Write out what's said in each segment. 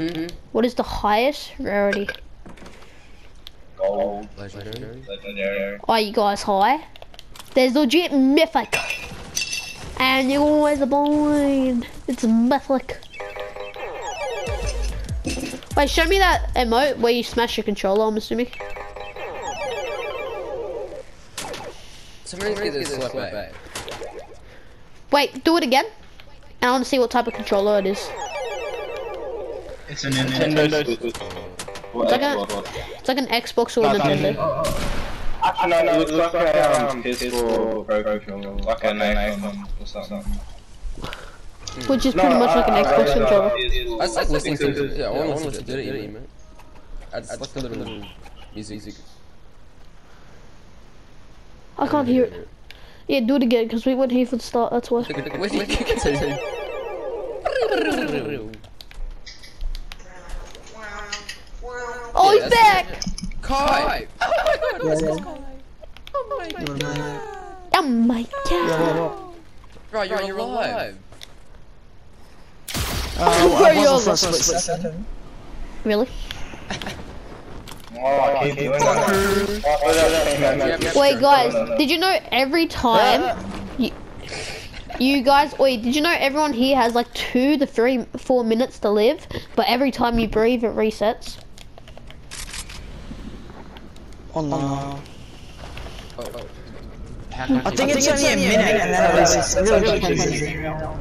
Mm-hmm. What is the highest rarity? Gold. Legendary. Legendary. Are you guys high? There's legit mythic. And you're always a blind. It's mythic. Wait, show me that emote where you smash your controller, I'm assuming. Somebody's get this slap back. Wait, do it again. And I want to see what type of controller it is. It's a Nintendo. Switch. It's like a, it's like an Xbox or a Nintendo. Actually, no, no, it looks like a um, PS4 Pro controller, like an iPhone or something. Which is pretty much like an Xbox controller. I just like listening to yeah, I want to listen to it, man. I just like the little music. I can't hear it. Yeah, do it again, because we weren't here for the start, that's why. Oh, he's that's back! Kai! Oh my god! Bro, you're, you're alive. Where I are you was the all? first split second. Really? Oh, I keep doing that. Wait, guys, did you know every time you, you guys, wait, did you know everyone here has like two to three, four minutes to live, but every time you breathe, it resets? Oh no. Oh, I think it's only a minute and then it was it really depends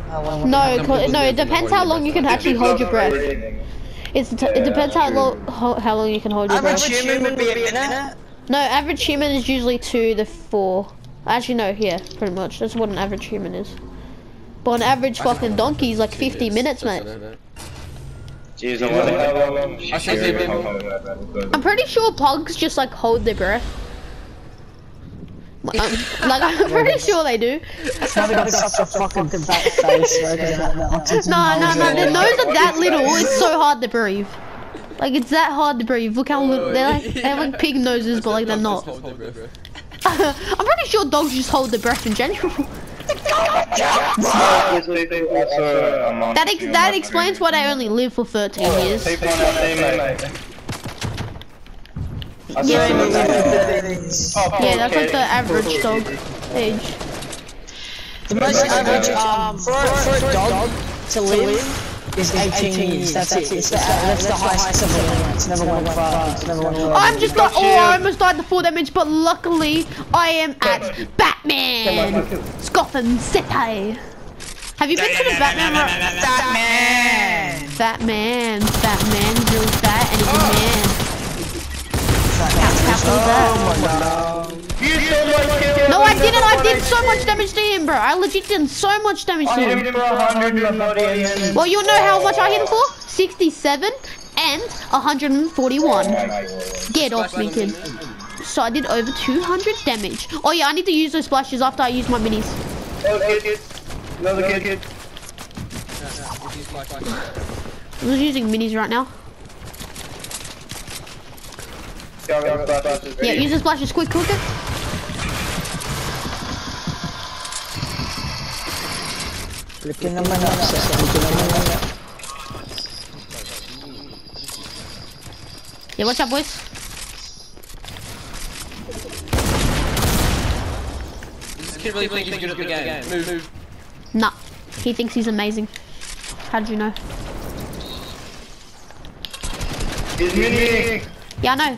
how long. No, 'cause- no, it depends how long you can actually hold your breath. It's t- it depends how long how long you can hold your Average breath. human would be a minute. No, average human is usually two to four. Actually, no, yeah, pretty much. That's what an average human is. But an average fucking donkey is like 50 minutes, mate. Jeez, I wonder how long I think they did. I'm pretty sure pugs just like hold their breath. Um, like I'm pretty sure they do. It's never got such a fucking fat face where it doesn't have that oxygen. No, no, no. Their nose are that little. It's so hard to breathe. Like it's that hard to breathe. Look how little they're like. They have like pig noses, but like they're not. I'm pretty sure dogs just hold their breath in general. That ex that explains why they only live for 13 years. I Yeah. Yeah, that's like the average dog age. The most average um for for a dog to live is 18 years. That's it. It's the, that's the highest ever. It's never went far. It's never went far. I'm just like, oh, I almost died to full damage, but luckily I am at Batman. Gotham City. Have you been to the Batman? Batman. Batman. Batman is really fat and he's a oh. man. Capital that. No, I didn't. I did so much damage to him, bro. I legit did so much damage to him. Well, you know how much I hit him for? 67 and 141. Get off me, kid. So I did over 200 damage. Oh yeah, I need to use those splashes after I use my minis. Another kid. kid I'm just using minis right now. Yeah, use the splashes quick, quicker. Looking naman ako sa looking naman ako. Yeah, what's up, boys? This kid really thinks he's good at the game. Move, move. Nah, he thinks he's amazing. How did you know? He's mini. Yeah, I know.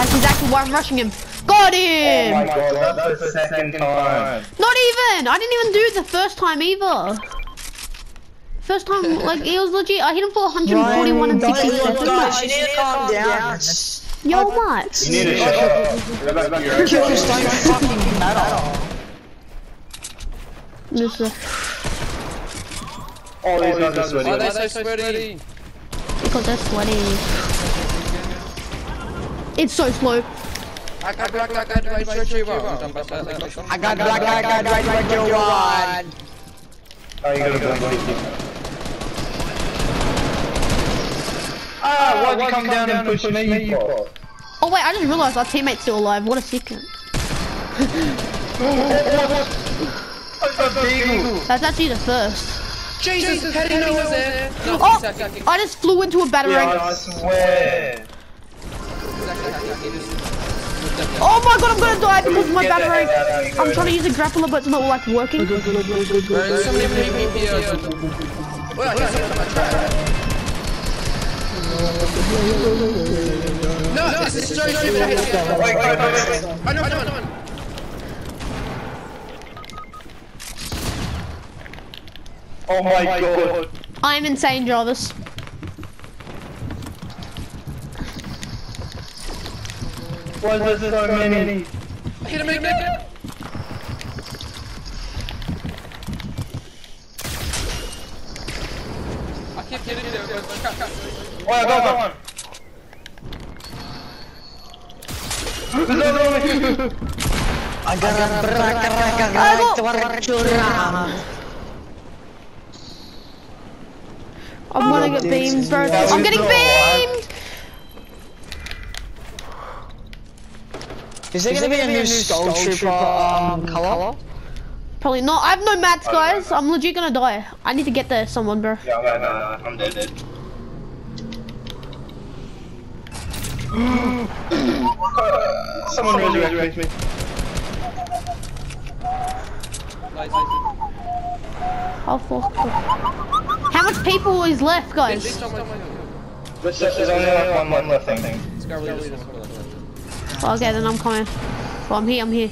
That's exactly why I'm rushing him. Got Oh my god, that's the second time. Not even! I didn't even do it the first time either. First time, like, it was legit. I hit him for 141 and 67. Guys, you need to calm down. Yo, what? You need to shut up. Go back your Kill just don't fucking matter. This is All these guys are Why are they so sweaty? because they're sweaty. It's so slow. I got black, I got right, stretch you out. I got black, I got right, right, you one. Oh, you gotta go. Ah, why'd you come down and push me for? Oh wait, I just realized our teammate's still alive. What a second. That's actually the first. Jesus, do you was there? Oh! I just flew into a batarang. Yeah, I swear. Oh my god, I'm gonna die because of my Get the battering. hell out of here. I'm trying to use a grappler, but it's not like working. Bro, there's so many people here. Well, I guess I'm on my track. No, this is so stupid. I know, I know, I know. Oh my god. I'm insane, Jarvis. Why is there so many? I hit him again. I keep hitting it. but- but- cut, cut. Oh, go, go on. There's another one. Agar berak-berak Aduh. curang. I'm gonna get beamed, bro. I'm getting beamed! Is there gonna be a new Skull Trooper um, color? Probably not. I have no mats, guys. I'm legit gonna die. I need to get there, someone, bro. Yeah, no, no, I'm dead. dead. Someone resurrect me. Nice, nice. Oh, fuck. How much people is left, guys? tell my- There's there's only like one, one left thing. Let's go really this one. Okay, then I'm coming. Well, I'm here, I'm here.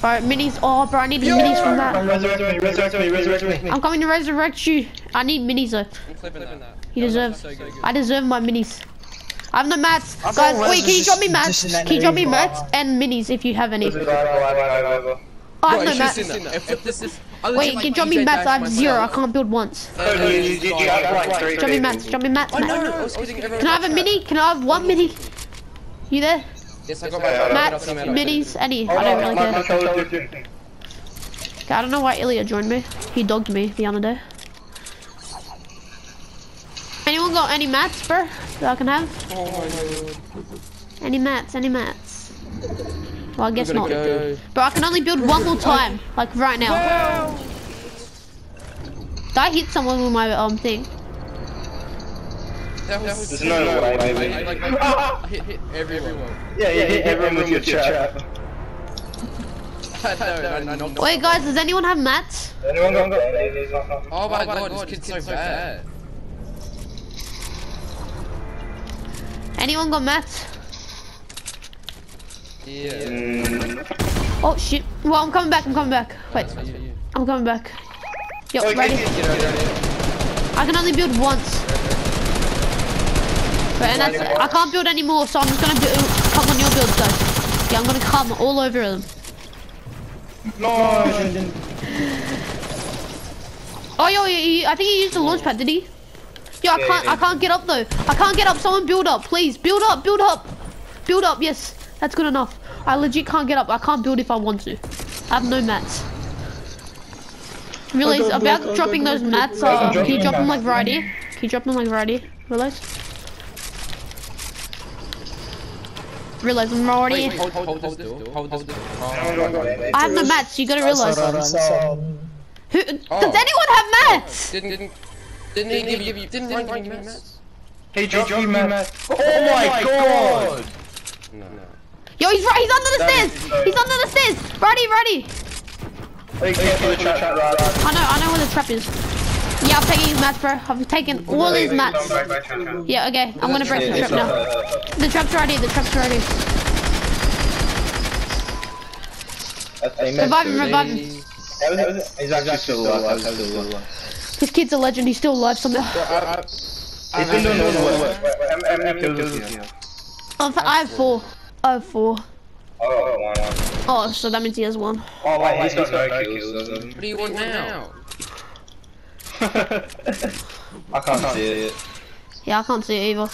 Bro, minis. Oh, bro, I need the minis from that. Resurrect me, resurrect me, resurrect me. I'm coming to resurrect you. I need minis, though. I'm clipping that. You deserve. So. I deserve my minis. I have no mats. I thought Guys, wait, can you drop me just- mats? Can you drop me an mats and minis if you have any? There's a guy gliding over. I Bro, have you no mats. seen. If is- Wait, can like, you drop me DJ mats? I have zero. I can't build once. Oh, you, you, you Drop me mats. Drop me mats. I know, mats. I was kidding everyone. Can I have a mini? Can I have one mini? You there? Yes, I got Mats, minis, any. I don't really My care. controller's different. Okay, I don't know why Ilya joined me. He dogged me the other day. Anyone got any mats, bro? That I can have? Oh. Any mats? Any mats? Well, I guess not. gonna go. But I can only build one more time, like right now. Did I hit someone with my um thing? That was There's no way, I, baby. I, like, I hit, hit everyone. Yeah, yeah, hit everyone with your trap. no, no, no. Wait, guys, does anyone have mats? Anyone got got Oh my god, this kid's so bad. Anyone got mats? Yeah. Mm. Oh shit. Well, I'm coming back. I'm coming back. Wait, You- you- I'm coming back. Yo, Okay, ready? Get out of here. I can only build once. But and that's I can't build anymore, so I'm just gonna build, come on your builds, guys. Yeah, I'm gonna come all over them. No, Oh, yo, you, you, I think he used the launch pad, did he? Yo, I can't, I can't get up though. I can't get up. Someone build up, please. Build up, build up, build up. Yes, that's good enough. I legit can't get up. I can't build if I want to. I have no mats. Realize about dropping those mats. Uh, can you drop them like right here? Can you drop them like right here? Realize. Realize I'm right Wait, here. hold, hold, hold this door. Hold this door. I have no mats. You gotta realize. Who, does Oh. anyone have mats? Didn't, didn't, didn't he give you, didn't Ryan give you mats? He dropped you, man. Oh my god! No, no. Yo, he's right. He's under the That stairs. so- He's under the stairs. Ready, ready. Wait, get the trap, right? I know, I know where the trap is. Yeah, I'm taking his mats, bro. I've taken all his mats. Yeah, okay. I'm gonna break the trap now. The trap's right here. The trap's right here. Revive him, revive him. He's actually still alive. He's. This kid's a legend. He's still alive somehow. He's been doing all the work. How many kills is he? Oh, I have four. I have four. Oh, one. Oh, so that means he has one. Oh, wait, he's got no kills. What do you want now? I can't see it. Yeah, I can't see it either.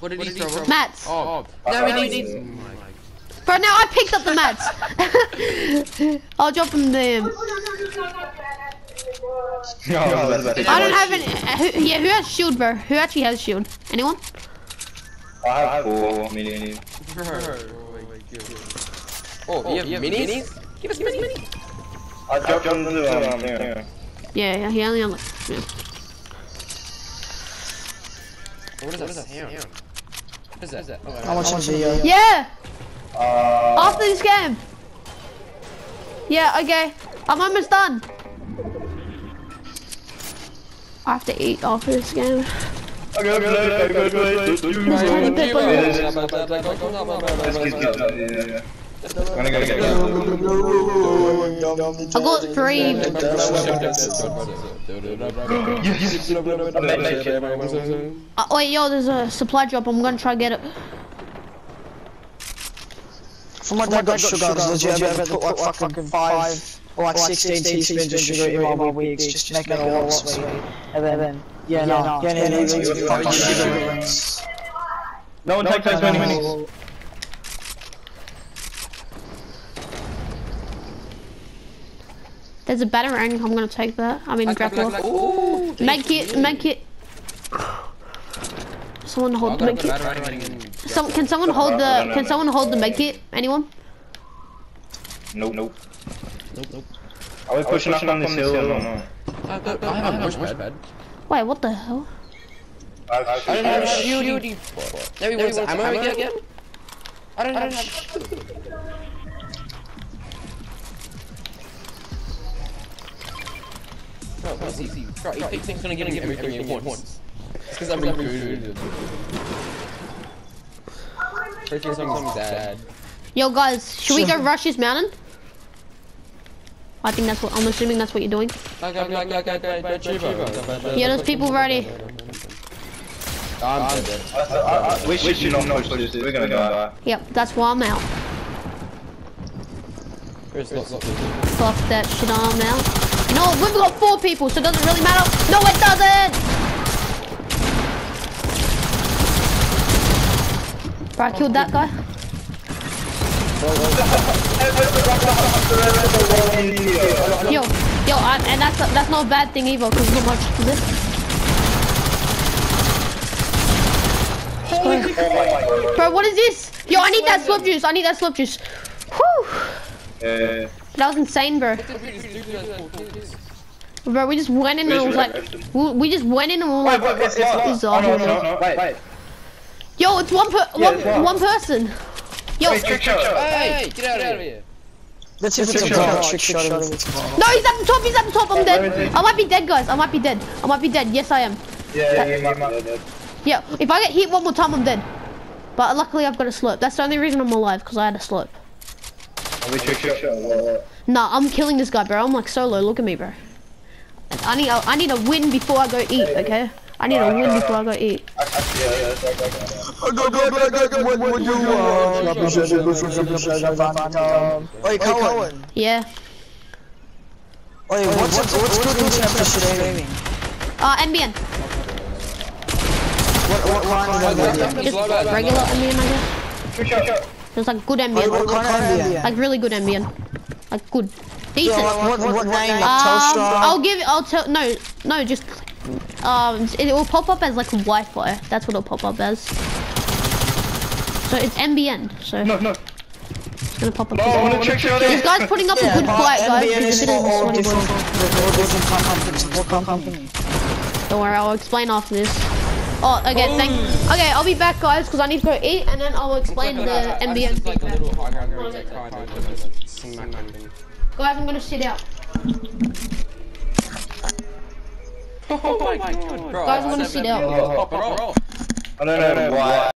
What did he throw? Mats. Oh, no, he needs. Oh my god. Bro, now I picked up the mats. I'll drop them there. I don't have any. Who, yeah, who has shield, bro? Who actually has shield? Anyone? I have four million. Bro, oh my god. Oh, you have minis? Give us minis. I dropped them to um, here. Yeah, yeah, he only has like man. What is that sound? What is that? Oh, I'm watching a video. Yeah! Uh, After this game! Yeah, okay. I'm almost done. I have to eat after this game. okay, okay, okay, okay, okay. Tiny people. Let's get it done, yeah, yeah. Wanna go get? I got three. Uh, wait, yo, there's a supply drop. I'm gonna try get it. From what I got sugar, I was legit about to put like fucking five or like 16 teaspoons of sugar in my my wigs just to make it all look sweet. And then, then yeah, no, yeah, no, these are fucking sugar rings. No one take those many There's a batarang. I'm gonna take that. I mean, grappler. Ooh, Make it, make it. Someone hold the make it. Some, can someone hold the? Can someone hold the make it? Anyone? Nope, nope. Nope, nope. Are we pushing up on this hill or not? I have a push pad. Wait, what the hell? I don't have a shielding. Maybe what's ammo we get again? I don't have shield. Bro, what's easy? Bro, you think things gonna get everything in once? It's because I'm recruited. Freaking something's bad. Yo, guys, should we go rush this mountain? I think that's what I'm assuming. That's what you're doing. Yeah, there's people ready. I'm dead. Uh, We should not push this, we're gonna die. Yep, that's why I'm out. There's lots Fuck that shit, I'm out. You know what? We've got four people, so it doesn't really matter. No, it doesn't. Bro, I killed that guy. Yo, yo, I, and that's that's not a bad thing either, because not much to this. Bro, what is this? Yo, I need that slurp juice. I need that slurp juice. Whew. Uh, That was insane, bro. Bro, we just went in and it was like, we, we just went in and we were like, wait, it's locked. this is Oh, no, no, no, wait, wait. Yo, it's one per, Yeah, it's one, locked. one person. Yo, Wait, trick shot. Hey, get out of here. Let's see if it's a Trick bot. shot. Trick shot. no, he's at the top. He's at the top. I'm dead. I might be dead, guys. I might be dead. I might be dead. Yes, I am. Yeah, yeah, yeah, yeah. Yeah, if I get hit one more time, I'm dead. But luckily, I've got a slope. That's the only reason I'm alive, because I had a slope. Are we trick shot? What? Nah, I'm killing this guy, bro. I'm like solo. Look at me, bro. I need, a, I need a win before I go eat. Okay. I need a win before I go eat. Yeah, yeah, yeah, yeah, yeah. Wait, Coen. Yeah. Wait, what's what's good internet for streaming? Uh, NBN. What what line is that? Just regular NBN, I guess. Trick shot. Just like good Wait, what NBN. kind of Like really good NBN. Like good. Decent. What what what name? Um, I'll give. It, I'll tell. No, no, just. Um, it will pop up as like Wi-Fi. That's what it'll pop up as. So it's NBN, So No, no. it's gonna pop up. No, I wanna trick shot This guy's putting up a good fight, guys. because it is a sweaty boy. different companies. What company? Don't worry, I'll explain after this. Oh, okay, thank. Okay, I'll be back, guys, because I need to go eat, and then I'll explain the NBN like a thing. little high ground where it's like kind of smack thing. Guys, I'm gonna sit out. Oh my god, bro. Guys, I'm gonna sit out. Pop it. I don't know why.